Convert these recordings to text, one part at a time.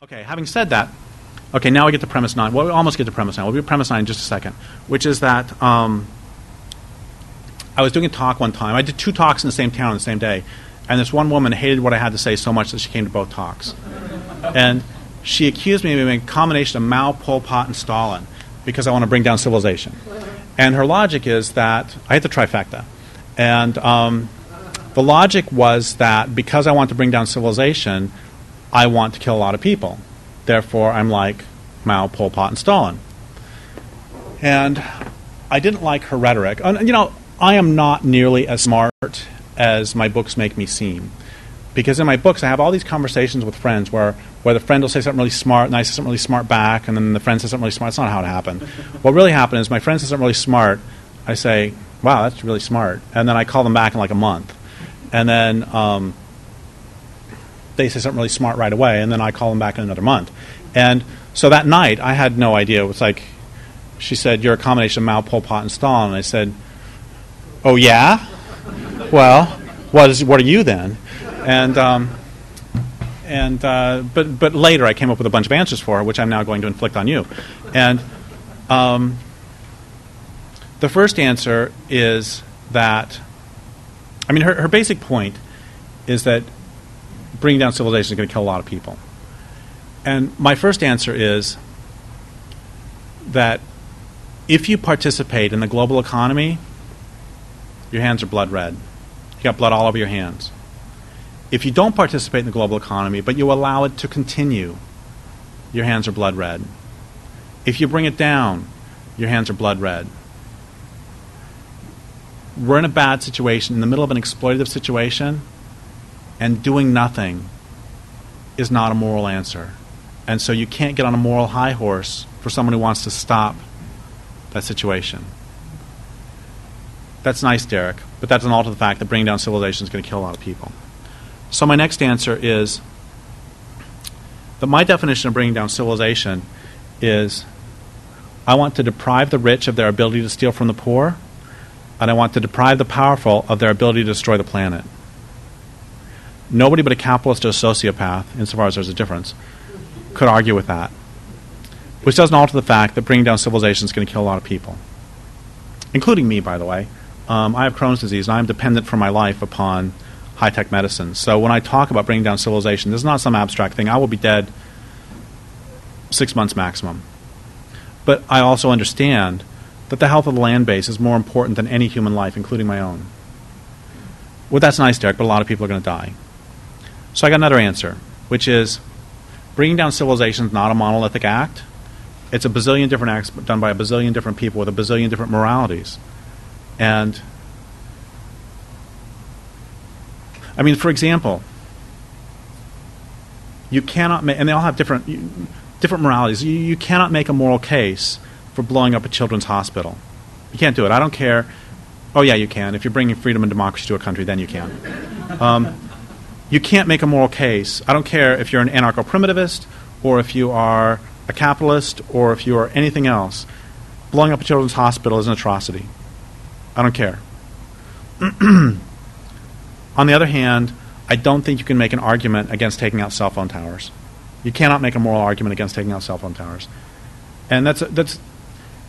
Okay, having said that, okay, now we get to premise nine. Well, we almost get to premise nine. We'll be premise nine in just a second, which is that um, I was doing a talk one time. I did two talks in the same town on the same day, and this one woman hated what I had to say so much that she came to both talks. and she accused me of being a combination of Mao, Pol Pot, and Stalin because I want to bring down civilization. And her logic is that I hit the trifecta. And um, the logic was that because I want to bring down civilization, I want to kill a lot of people. Therefore, I'm like Mao, Pol Pot, and Stalin. And I didn't like her rhetoric. And, you know, I am not nearly as smart as my books make me seem. Because in my books, I have all these conversations with friends where, where the friend will say something really smart, and I say something really smart back, and then the friend says something really smart. It's not how it happened. what really happened is my friend says something really smart. I say, wow, that's really smart. And then I call them back in like a month. And then um, they say something really smart right away, and then I call them back in another month. And so that night, I had no idea. It was like, she said, You're a combination of Mao, Pol Pot, and Stalin. And I said, Oh, yeah? Well, what, is, what are you then? And, um, and uh, but, but later I came up with a bunch of answers for her, which I'm now going to inflict on you. And um, the first answer is that, I mean, her, her basic point is that bringing down civilization is going to kill a lot of people. And my first answer is that if you participate in the global economy, your hands are blood red. You got blood all over your hands. If you don't participate in the global economy, but you allow it to continue, your hands are blood red. If you bring it down, your hands are blood red. We're in a bad situation, in the middle of an exploitative situation, and doing nothing is not a moral answer. And so you can't get on a moral high horse for someone who wants to stop that situation. That's nice, Derrick, but that doesn't alter the fact that bringing down civilization is going to kill a lot of people. So my next answer is that my definition of bringing down civilization is I want to deprive the rich of their ability to steal from the poor, and I want to deprive the powerful of their ability to destroy the planet. Nobody but a capitalist or a sociopath, insofar as there's a difference, could argue with that. Which doesn't alter the fact that bringing down civilization is going to kill a lot of people, including me, by the way. Um, I have Crohn's disease, and I'm dependent for my life upon high tech medicine. So when I talk about bringing down civilization, this is not some abstract thing. I will be dead six months maximum. But I also understand that the health of the land base is more important than any human life, including my own. Well, that's nice, Derrick, but a lot of people are going to die. So I got another answer, which is bringing down civilization is not a monolithic act. It's a bazillion different acts done by a bazillion different people with a bazillion different moralities. And I mean, for example, you cannot make, and they all have different different moralities. You, you cannot make a moral case for blowing up a children's hospital. You can't do it. I don't care. Oh yeah, you can. If you're bringing freedom and democracy to a country, then you can. Um, you can't make a moral case. I don't care if you're an anarcho primitivist or if you are a capitalist or if you are anything else. Blowing up a children's hospital is an atrocity. I don't care. On the other hand, I don't think you can make an argument against taking out cell phone towers. You cannot make a moral argument against taking out cell phone towers. And that's that's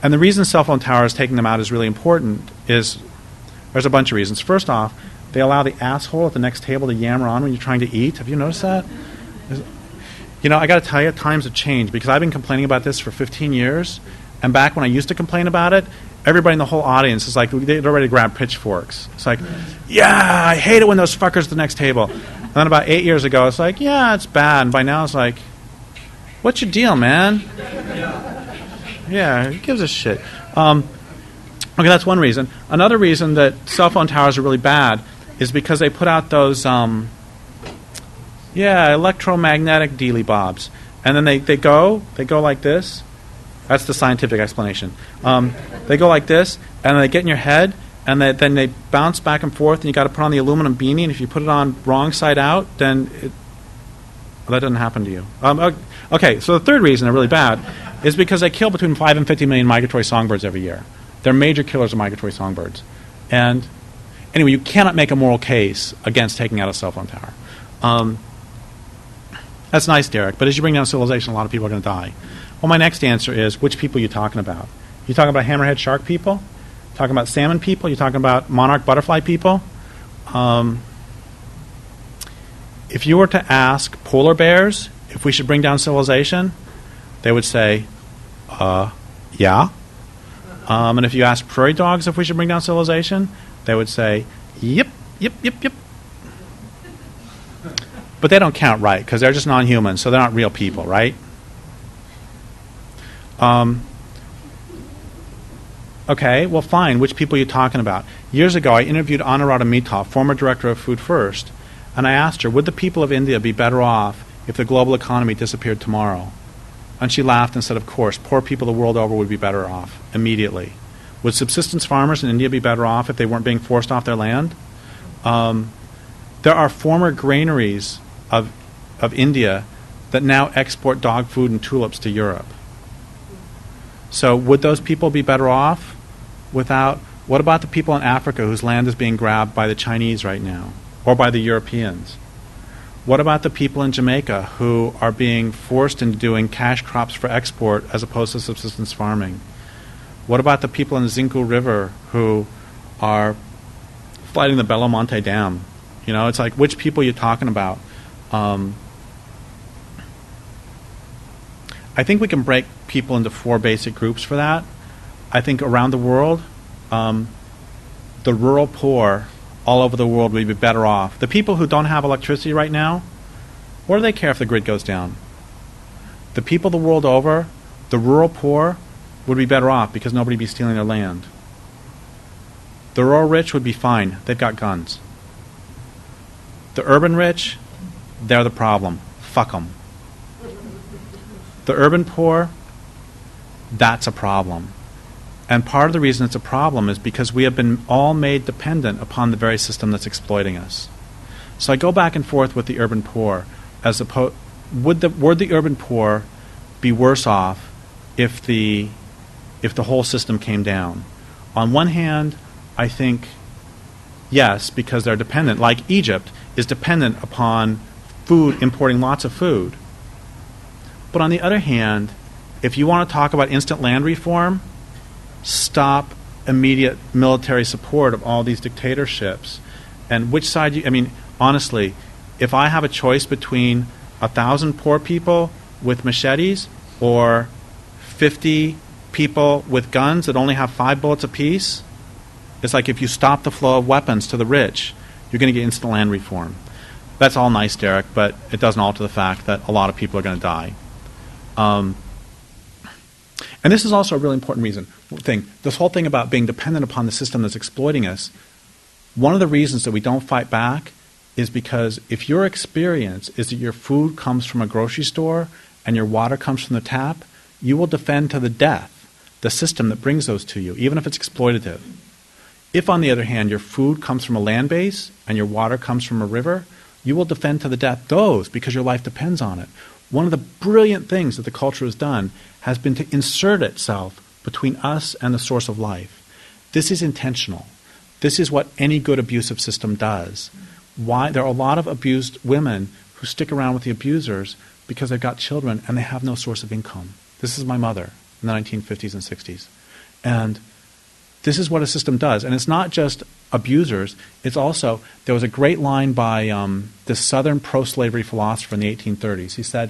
and the reason cell phone towers taking them out is really important is there's a bunch of reasons. First off, they allow the asshole at the next table to yammer on when you're trying to eat. Have you noticed that? You know, I got to tell you, times have changed because I've been complaining about this for 15 years, and back when I used to complain about it, everybody in the whole audience is like they're ready to grab pitchforks. It's like, yeah, I hate it when those fuckers at the next table. And then about eight years ago, it's like, yeah, it's bad. And by now, it's like, what's your deal, man? Yeah, who gives a shit? Um, okay, that's one reason. Another reason that cell phone towers are really bad is because they put out those, um, yeah, electromagnetic dealy bobs. And then they, they go, they go like this. That's the scientific explanation. Um, they go like this, and they get in your head, and they, then they bounce back and forth, and you got to put on the aluminum beanie. And if you put it on wrong side out, then it, well, that doesn't happen to you. Um, okay, so the third reason they're really bad is because they kill between five and fifty million migratory songbirds every year. They're major killers of migratory songbirds, and anyway, you cannot make a moral case against taking out a cell phone tower. Um, That's nice, Derrick. But as you bring down civilization, a lot of people are going to die. Well, my next answer is which people are you talking about? You talking about hammerhead shark people? Talking about salmon people? You talking about monarch butterfly people? Um, if you were to ask polar bears if we should bring down civilization, they would say, uh, yeah. Um, and if you ask prairie dogs if we should bring down civilization, they would say, yep, yep, yep, yep. But they don't count right because they're just non humans, so they're not real people, right? Um, okay, well, fine. Which people are you talking about? Years ago, I interviewed Anuradha Mittal, former director of Food First, and I asked her, would the people of India be better off if the global economy disappeared tomorrow? And she laughed and said, Of course, poor people the world over would be better off immediately. Would subsistence farmers in India be better off if they weren't being forced off their land? Um, there are former granaries of, of India that now export dog food and tulips to Europe. So, would those people be better off without? What about the people in Africa whose land is being grabbed by the Chinese right now or by the Europeans? What about the people in Jamaica who are being forced into doing cash crops for export as opposed to subsistence farming? What about the people in the Xingu River who are fighting the Belo Monte Dam? You know, it's like which people you're you talking about? Um, I think we can break people into four basic groups for that. I think around the world, um, the rural poor all over the world would be better off. The people who don't have electricity right now, what do they care if the grid goes down? The people the world over, the rural poor, would be better off because nobody would be stealing their land. The rural rich would be fine. They've got guns. The urban rich, they're the problem. Fuck them. The urban poor, that's a problem. And part of the reason it's a problem is because we have been all made dependent upon the very system that's exploiting us. So I go back and forth with the urban poor as opposed would the would the urban poor be worse off if the if the whole system came down? On one hand, I think yes, because they're dependent, like Egypt is dependent upon food, importing lots of food. But on the other hand, if you want to talk about instant land reform, stop immediate military support of all these dictatorships. And which side you, I mean, honestly, if I have a choice between a thousand poor people with machetes or 50 people with guns that only have five bullets apiece, it's like if you stop the flow of weapons to the rich, you're going to get instant land reform. That's all nice, Derrick, but it doesn't alter the fact that a lot of people are going to die. Um, and this is also a really important reason thing. This whole thing about being dependent upon the system that's exploiting us. One of the reasons that we don't fight back is because if your experience is that your food comes from a grocery store and your water comes from the tap, you will defend to the death the system that brings those to you, even if it's exploitative. If, on the other hand, your food comes from a land base and your water comes from a river, you will defend to the death those because your life depends on it. One of the brilliant things that the culture has done has been to insert itself between us and the source of life. This is intentional. This is what any good abusive system does. Why there are a lot of abused women who stick around with the abusers because they've got children and they have no source of income. This is my mother in the 1950s and 60s. And this is what a system does. And it's not just abusers, it's also, there was a great line by um, this Southern pro slavery philosopher in the 1830s. He said,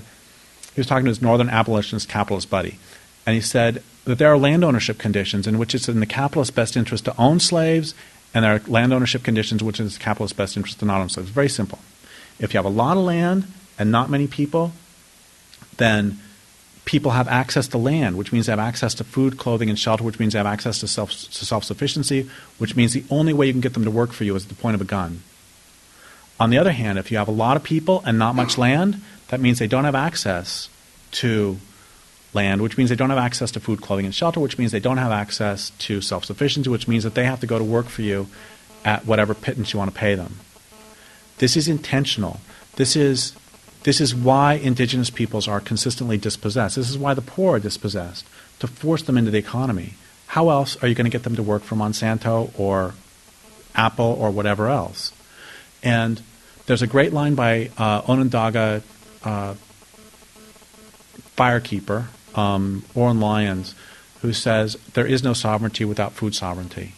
he was talking to his Northern abolitionist capitalist buddy, and he said that there are land ownership conditions in which it's in the capitalist's best interest to own slaves, and there are land ownership conditions in which it's in the capitalist's best interest to not own slaves. Very simple. If you have a lot of land and not many people, then people have access to land, which means they have access to food, clothing, and shelter, which means they have access to self to self sufficiency, which means the only way you can get them to work for you is at the point of a gun. On the other hand, if you have a lot of people and not much land, that means they don't have access to land, which means they don't have access to food, clothing, and shelter, which means they don't have access to self sufficiency, which means that they have to go to work for you at whatever pittance you want to pay them. This is intentional. This is, this is why indigenous peoples are consistently dispossessed. This is why the poor are dispossessed, to force them into the economy. How else are you going to get them to work for Monsanto or Apple or whatever else? And there's a great line by uh, Onondaga uh, firekeeper, um, Oren Lyons, who says there is no sovereignty without food sovereignty.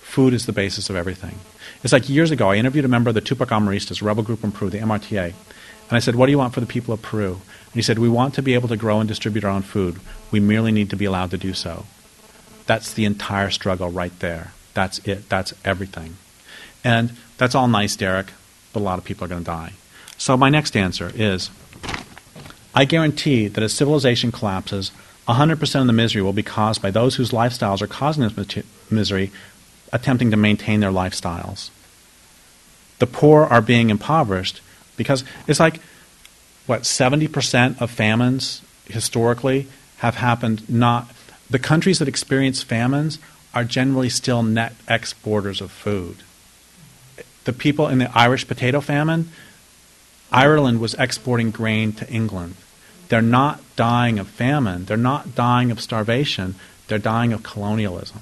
Food is the basis of everything. It's like years ago, I interviewed a member of the Tupac Amaristas, rebel group in Peru, the MRTA, and I said, What do you want for the people of Peru? And he said, We want to be able to grow and distribute our own food. We merely need to be allowed to do so. That's the entire struggle right there. That's it. That's everything. And that's all nice, Derrick, but a lot of people are going to die. So my next answer is I guarantee that as civilization collapses, 100% of the misery will be caused by those whose lifestyles are causing this misery attempting to maintain their lifestyles. The poor are being impoverished because it's like, what, 70% of famines historically have happened not. The countries that experience famines are generally still net exporters of food. The people in the Irish potato famine, Ireland was exporting grain to England. They're not dying of famine, they're not dying of starvation, they're dying of colonialism.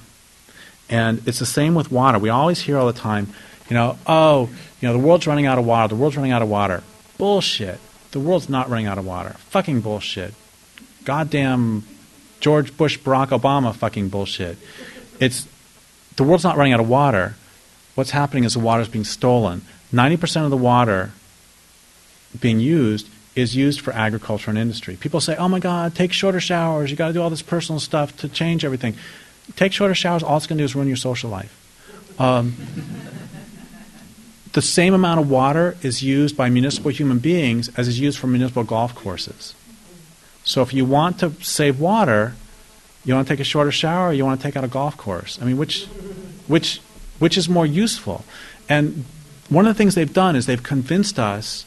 And it's the same with water. We always hear all the time, you know, oh, you know, the world's running out of water, the world's running out of water. Bullshit. The world's not running out of water. Fucking bullshit. Goddamn George Bush, Barack Obama fucking bullshit. It's the world's not running out of water. What's happening is the water's being stolen. 90% of the water being used is used for agriculture and industry. People say, oh my God, take shorter showers. You got to do all this personal stuff to change everything take shorter showers, all it's going to do is ruin your social life. Um, the same amount of water is used by municipal human beings as is used for municipal golf courses. So if you want to save water, you want to take a shorter shower or you want to take out a golf course? I mean, which, which, which is more useful? And one of the things they've done is they've convinced us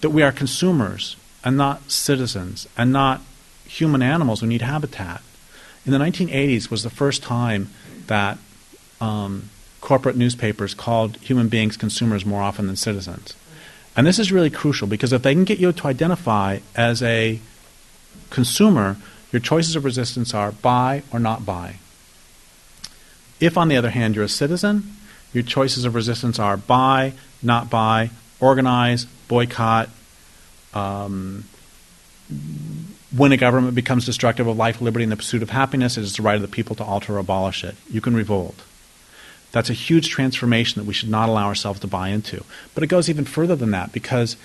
that we are consumers and not citizens and not human animals who need habitat in the 1980s was the first time that um, corporate newspapers called human beings consumers more often than citizens. And this is really crucial because if they can get you to identify as a consumer, your choices of resistance are buy or not buy. If, on the other hand, you're a citizen, your choices of resistance are buy, not buy, organize, boycott, um, when a government becomes destructive of life, liberty, and the pursuit of happiness, it is the right of the people to alter or abolish it. You can revolt. That's a huge transformation that we should not allow ourselves to buy into. But it goes even further than that because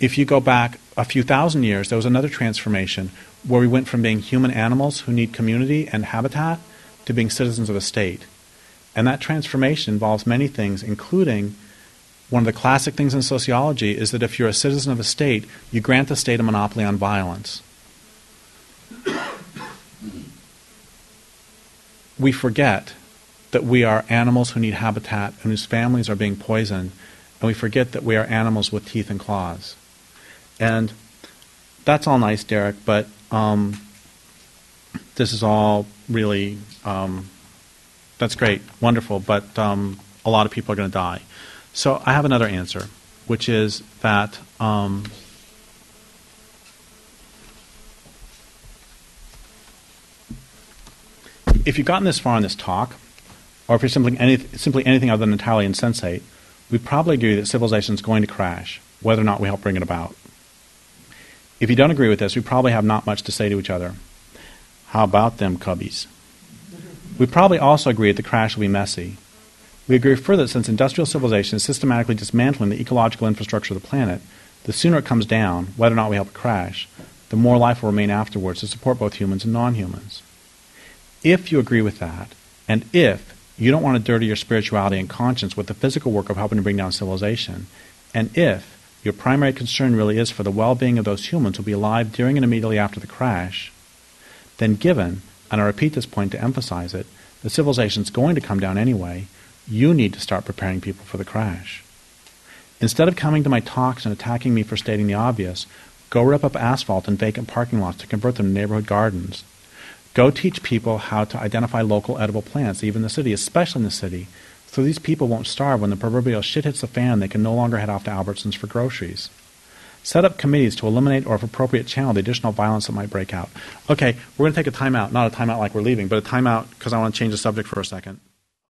if you go back a few thousand years, there was another transformation where we went from being human animals who need community and habitat to being citizens of a state. And that transformation involves many things, including one of the classic things in sociology is that if you're a citizen of a state, you grant the state a monopoly on violence. we forget that we are animals who need habitat and whose families are being poisoned, and we forget that we are animals with teeth and claws. And that's all nice, Derrick, but um, this is all really, um, that's great, wonderful, but um, a lot of people are going to die. So I have another answer, which is that um, if you've gotten this far in this talk, or if you're simply, any, simply anything other than entirely insensate, we probably agree that civilization is going to crash, whether or not we help bring it about. If you don't agree with this, we probably have not much to say to each other. How about them cubbies? We probably also agree that the crash will be messy. We agree further that since industrial civilization is systematically dismantling the ecological infrastructure of the planet, the sooner it comes down, whether or not we help it crash, the more life will remain afterwards to support both humans and non humans. If you agree with that, and if you don't want to dirty your spirituality and conscience with the physical work of helping to bring down civilization, and if your primary concern really is for the well being of those humans who will be alive during and immediately after the crash, then given, and I repeat this point to emphasize it, the civilization is going to come down anyway, you need to start preparing people for the crash. Instead of coming to my talks and attacking me for stating the obvious, go rip up asphalt and vacant parking lots to convert them to neighborhood gardens. Go teach people how to identify local edible plants, even in the city, especially in the city, so these people won't starve when the proverbial shit hits the fan they can no longer head off to Albertsons for groceries. Set up committees to eliminate or, if appropriate, channel the additional violence that might break out. Okay, we're going to take a timeout. Not a timeout like we're leaving, but a timeout because I want to change the subject for a second.